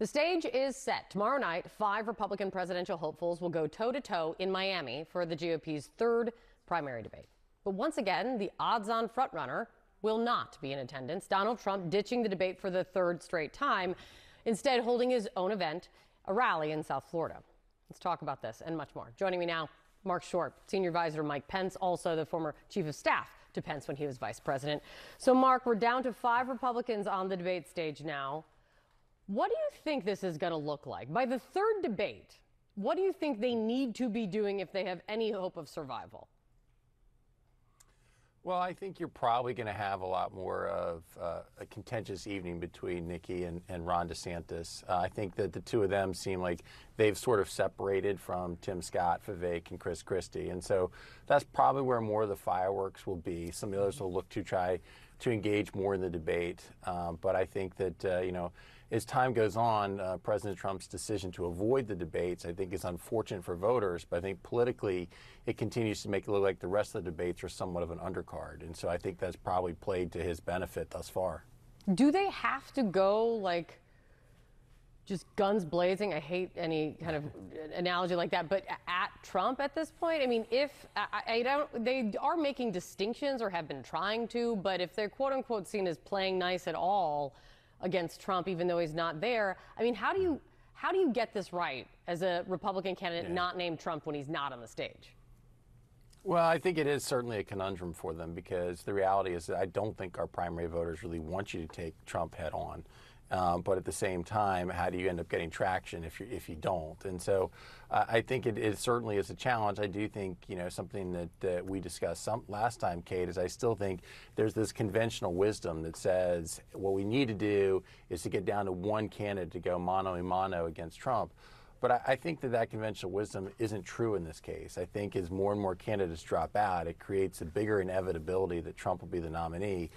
The stage is set. Tomorrow night, five Republican presidential hopefuls will go toe to toe in Miami for the GOP's third primary debate. But once again, the odds on frontrunner will not be in attendance. Donald Trump ditching the debate for the third straight time, instead, holding his own event, a rally in South Florida. Let's talk about this and much more. Joining me now, Marc Short, Senior Advisor Mike Pence, also the former Chief of Staff to Pence when he was Vice President. So, Marc, we're down to five Republicans on the debate stage now. What do you think this is going to look like? By the third debate, what do you think they need to be doing if they have any hope of survival? Well, I think you're probably going to have a lot more of uh, a contentious evening between Nikki and, and Ron DeSantis. Uh, I think that the two of them seem like they've sort of separated from Tim Scott, Vivek, and Chris Christie. And so that's probably where more of the fireworks will be. Some of the others will look to try to engage more in the debate. Um, but I think that, uh, you know, as time goes on, uh, President Trump's decision to avoid the debates, I think, is unfortunate for voters. But I think politically, it continues to make it look like the rest of the debates are somewhat of an undercard. And so I think that's probably played to his benefit thus far. Do they have to go like just guns blazing? I hate any kind of analogy like that, but at Trump at this point, I mean, if I, I don't, they are making distinctions or have been trying to, but if they're quote unquote seen as playing nice at all, against Trump, even though he's not there. I mean, how do you how do you get this right as a Republican candidate yeah. not named Trump when he's not on the stage? Well, I think it is certainly a conundrum for them because the reality is that I don't think our primary voters really want you to take Trump head on. Um, but at the same time, how do you end up getting traction if you if you don't? And so, uh, I think it, it, certainly is a challenge. I do think you know something that, that we discussed some last time, Kate, is I still think there's this conventional wisdom that says what we need to do is to get down to one candidate to go mano a mano against Trump. But I, I, think that that conventional wisdom isn't true in this case. I think as more and more candidates drop out, it creates a bigger inevitability that Trump will be the nominee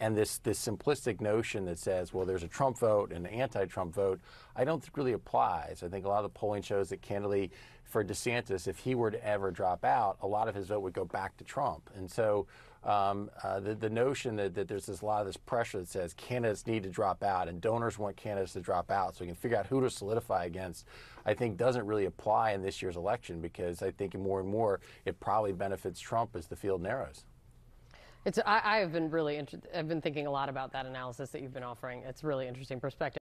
and this this simplistic notion that says, well, there's a Trump vote and an anti-Trump vote, I don't think really applies. I think a lot of the polling shows that candidly for DeSantis, if he were to ever drop out, a lot of his vote would go back to Trump. And so um, uh, the, the notion that, that there's this, a lot of this pressure that says candidates need to drop out and donors want candidates to drop out so we can figure out who to solidify against, I think doesn't really apply in this year's election because I think more and more it probably benefits Trump as the field narrows. It's I, I have been really I've been thinking a lot about that analysis that you've been offering. It's really interesting perspective.